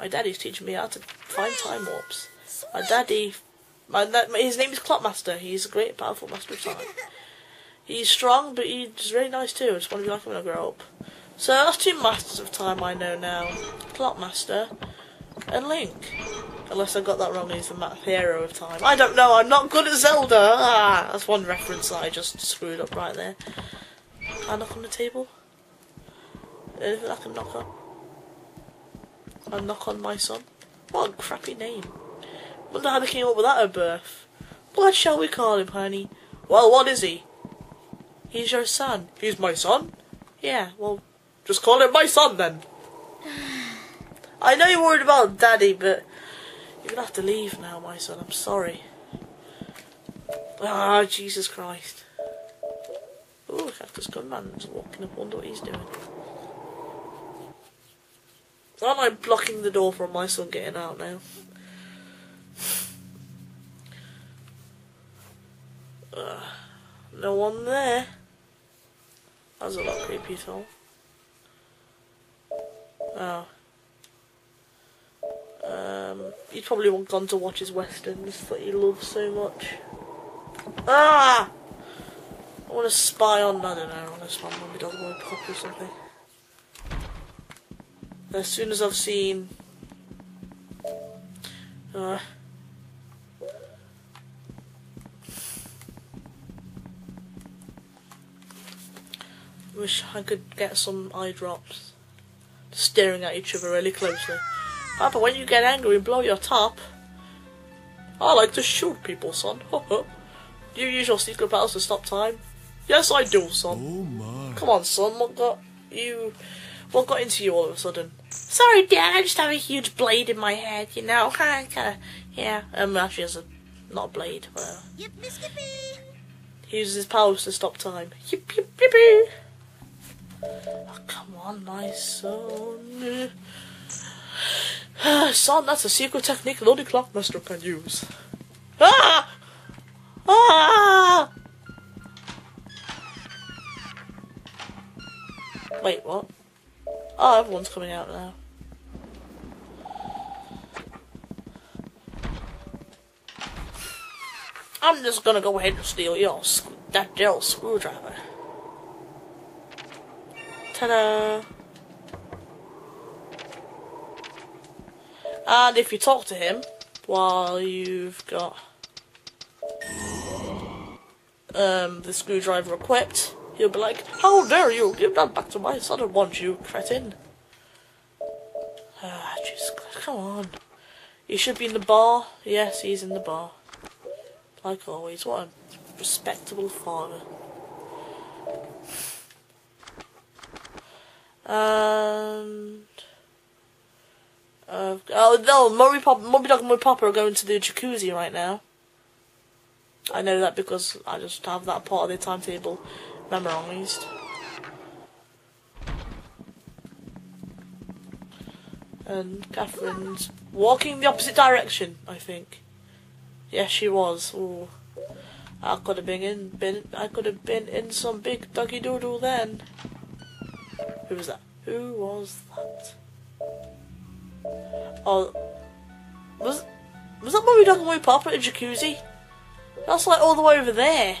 My daddy's teaching me how to find time warps. My daddy, my, his name is Clockmaster. He's a great, powerful master of time. He's strong, but he's really nice too. I just want to be like him when I grow up. So that's two masters of time I know now. Clockmaster and Link. Unless I got that wrong, he's the hero of time. I don't know, I'm not good at Zelda! Ah, that's one reference that I just screwed up right there. I knock on the table? Anything I can knock on? I knock on my son? What a crappy name. Wonder how they came up with that at birth. What shall we call him, honey? Well, what is he? He's your son. He's my son? Yeah, well, just call him my son then. I know you're worried about daddy, but you're gonna have to leave now, my son. I'm sorry. Ah, Jesus Christ. Oh, Cactus Gunman's walking up. Wonder what he's doing. Aren't I blocking the door from my son getting out now? Uh, no one there. That's a lot creepy, Tom. Oh. Um, he's probably gone to watch his westerns that he loves so much. Ah! I want to spy on, I don't know, I want to spy on my dog boy pop or something. As soon as I've seen... Uh, wish I could get some eye drops. Staring at each other really closely. Papa, when you get angry and blow your top, I like to shoot people, son. do you use your secret powers to stop time? Yes, I do, son. Oh my. Come on, son. What got you? What got into you all of a sudden? Sorry, Dad. I just have a huge blade in my head. You know, kind of. Yeah. Um, actually, has a not a blade. Whatever. Yip. He uses his powers to stop time. Yip yip yip. yip. Oh, come on, my son. son, that's a secret technique that only Clockmaster can use. Ah! Ah! Wait, what? Oh, everyone's coming out now. I'm just gonna go ahead and steal your that Dell screwdriver. Ta-da! And if you talk to him while you've got um, the screwdriver equipped, he'll be like, How dare you give that back to my son and want you, cretin. Ah, Jesus come on. He should be in the bar. Yes, he's in the bar. Like always, what a respectable father. And uh, oh no, Mummy Pop, Mummy Dog, and Mummy Papa are going to the jacuzzi right now. I know that because I just have that part of the timetable memorized. And Catherine's walking the opposite direction, I think. Yes, she was. Ooh. I could have been in, been, I could have been in some big doggy doodle then. Who was that? Who was that? Oh, was was that Mummy Dog and Mummy Papa at the jacuzzi? That's like all the way over there.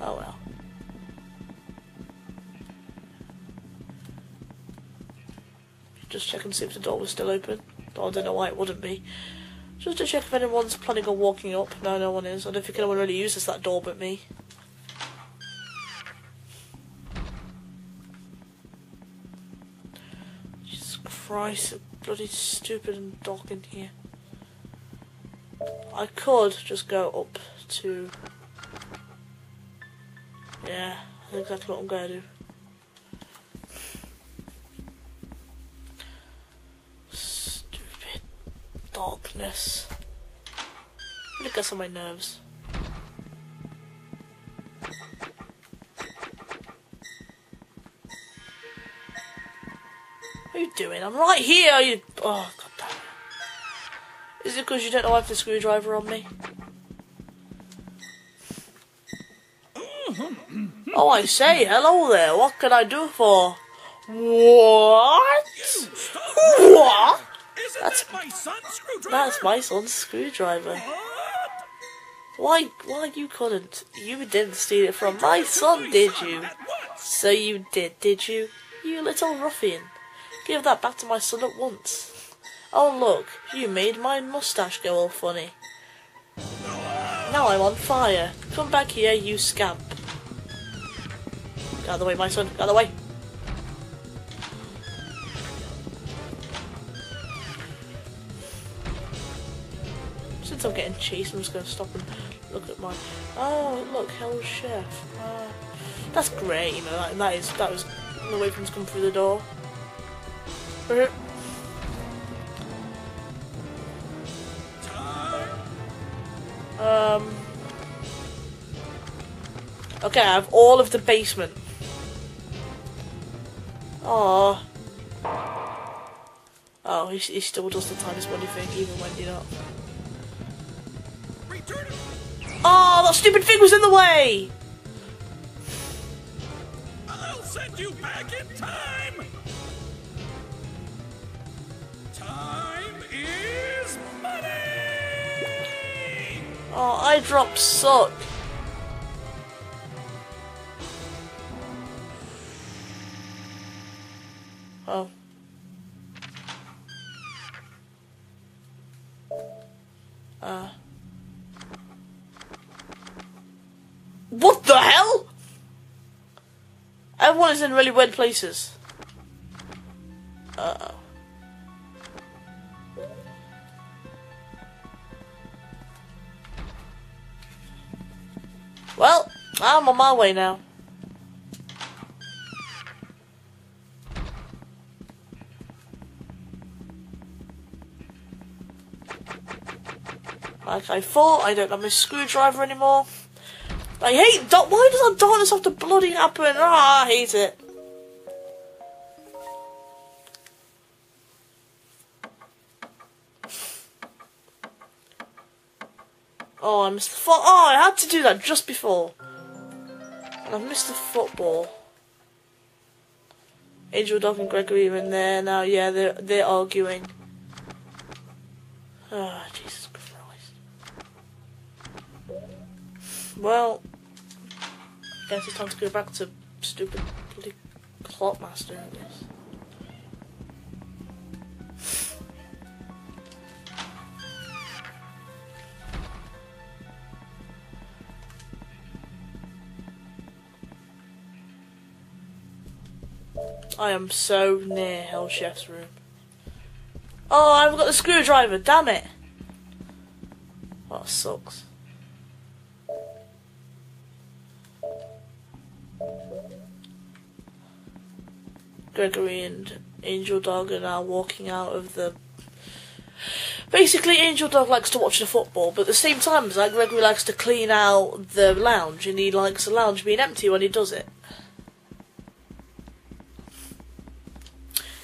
Oh well. Just check and see if the door was still open. Oh, I don't know why it wouldn't be. Just to check if anyone's planning on walking up. No, no one is. I don't think anyone really uses that door but me. Jesus Christ, it's bloody stupid and dark in here. I could just go up to... Yeah, I think that's what I'm going to do. Stupid darkness. Really gets on my nerves. What are you doing? I'm right here. You. Oh god damn. it. Is it because you don't know I have the screwdriver on me? Mm-hmm. Oh, I say, hello there. What can I do for? What? What? That's my screwdriver. That's my son's screwdriver. Why why you couldn't? You didn't steal it from my son, did you? So you did, did you? You little ruffian. Give that back to my son at once. Oh look, you made my moustache go all funny. Now I'm on fire. Come back here, you scamp. Out of the way, my son. Out of the way. I'm getting chased, I'm just going to stop and look at my. Oh, look, Hell's Chef. Ah, that's great, you know. That, that is that was the way things come through the door. Uh, Um. Okay, I have all of the basement. Oh. Oh, he, he still does the tiniest money thing, even when you're not. Oh, that stupid thing was in the way! I'll send you back in time. Time is money. Oh, eye drops suck. Oh. Uh. What the hell? Everyone is in really weird places. Uh oh. Well, I'm on my way now. Like I thought, I don't have my screwdriver anymore. I hate da- why does that darkness have to bloody happen? Ah, I hate it. Oh, I missed the fo- Oh, I had to do that just before. And I missed the football. Angel Dog and Gregory are in there now. Yeah, they're they're arguing. Ah, Jesus Christ. Well, guess it's time to go back to stupid bloody Clockmaster, I guess. I am so near Hell Chef's room. Oh, I haven't got the screwdriver, damn it! It sucks. Gregory and Angel Dog are now walking out of the. Basically, Angel Dog likes to watch the football, but at the same time, like Gregory likes to clean out the lounge, and he likes the lounge being empty when he does it.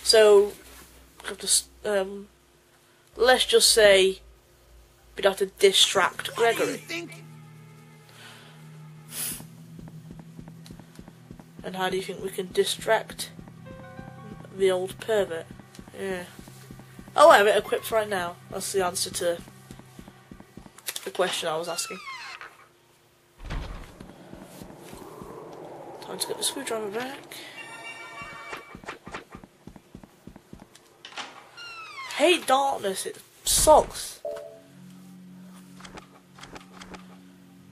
So, um, let's just say we'd have to distract What do you Gregory. And how do you think we can distract the old pervert? Yeah. Oh, I have it equipped right now. That's the answer to the question I was asking. Time to get the screwdriver back. Hate darkness, it sucks.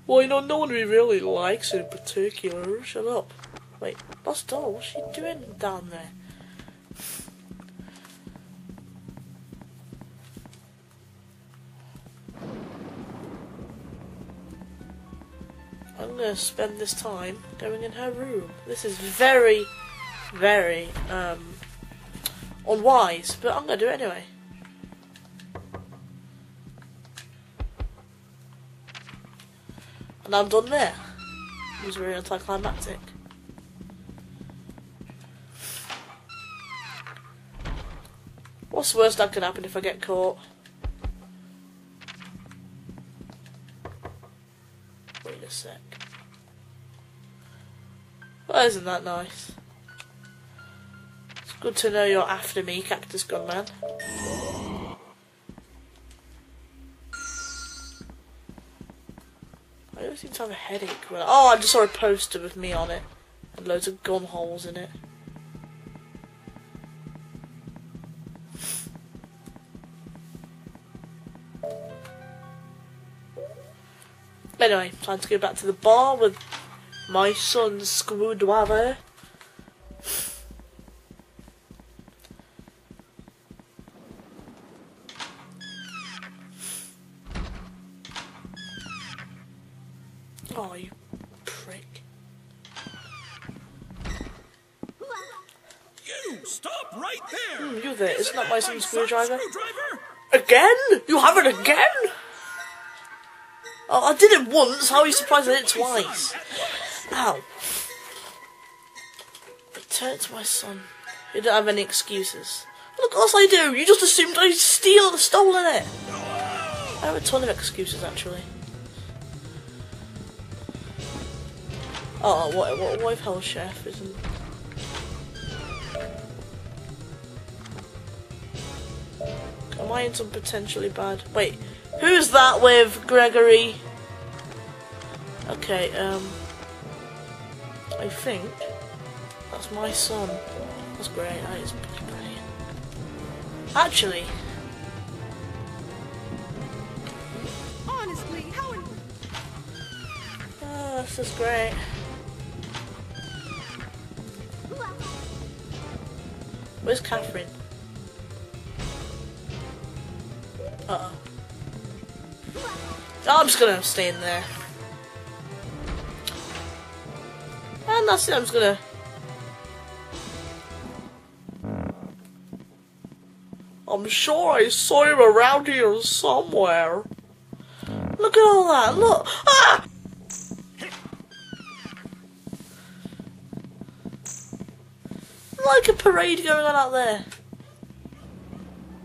Well, you know, no one really likes it in particular. Shut up. Wait, Lost Doll, what's she doing down there? Gonna spend this time going in her room. This is very, very, um, unwise, but I'm gonna do it anyway. And I'm done there. It was very anticlimactic. What's the worst that could happen if I get caught? Wait a sec. Well, isn't that nice? It's good to know you're after me, Cactus Gunman. I always seem to have a headache. When I oh, I just saw a poster with me on it. And loads of gun holes in it. Anyway, time to go back to the bar with my son's screwdriver. Oh, you prick. You stop right there. Hmm, you there. Isn't that my son's screwdriver? screwdriver? Again? You have it again? Oh, I did it once. How are you surprised I did it twice? Ow. Return it to my son. You don't have any excuses. Well, of course I do. You just assumed I steal the stolen it. I have a ton of excuses, actually. Oh, what, what, what if Hell Chef isn't... Am I in some potentially bad... Wait, who's that with, Gregory? Okay, um... I think that's my son. That's great. That is pretty brilliant. Actually, Honestly, how oh, this is great. Where's Catherine? Uh oh. I'm just gonna stay in there. That's it, I'm just gonna. I'm sure I saw him around here somewhere. Look at all that, look! Ah! Like a parade going on out there.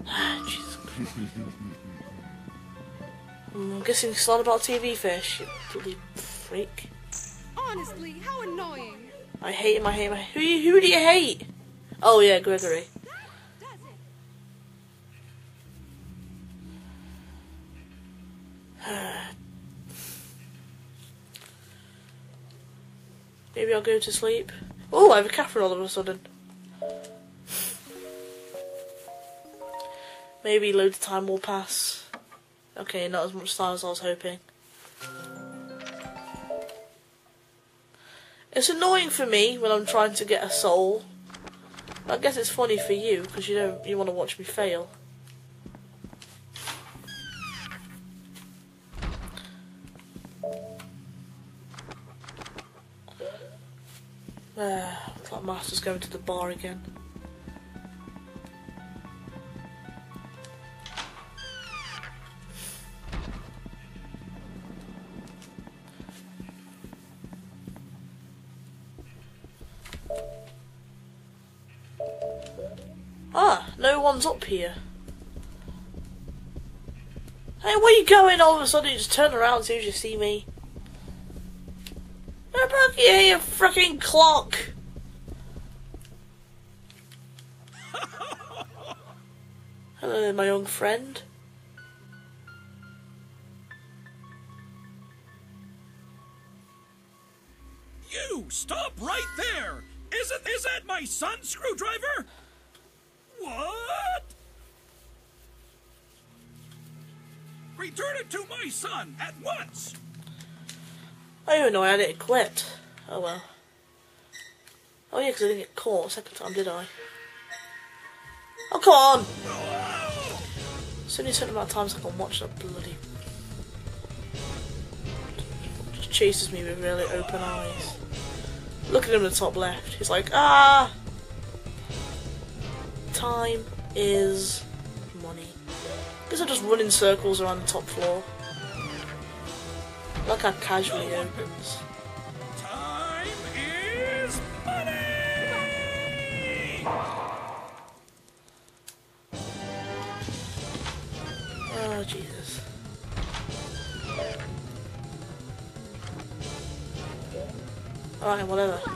Ah, Jesus Christ. I'm guessing it's not about TV fish, you bloody freak. Honestly, how annoying. I hate him, I hate him. Who, who do you hate? Oh yeah, Gregory. Maybe I'll go to sleep. Oh, I have a Catherine all of a sudden. Maybe loads of time will pass. Okay, not as much time as I was hoping. It's annoying for me when I'm trying to get a soul. I guess it's funny for you because you don't you want to watch me fail. Uh, like Master's going to the bar again. Up here. Hey, where you going? All of a sudden, you just turn around as soon as you see me. Get back you fucking clock! Hello, my young friend. You stop right there. Isn't is that my son's screwdriver? What? Return it to my son at once. I don't even know, I had it equipped. Oh well. Oh yeah, because I didn't get caught second time, did I? Oh, come on! It's only a certain amount of times I can watch that bloody... Just chases me with really open eyes. Look at him in the top left. He's like, ah! Time is money. Guess I just run in circles around the top floor. Look how casually he opens. Time is money. Oh, Jesus. Alright, whatever.